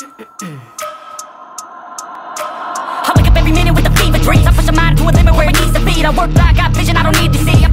I wake up every minute with a fever dream. I push my mind to a limit where it needs to be. I work like I got vision, I don't need to see.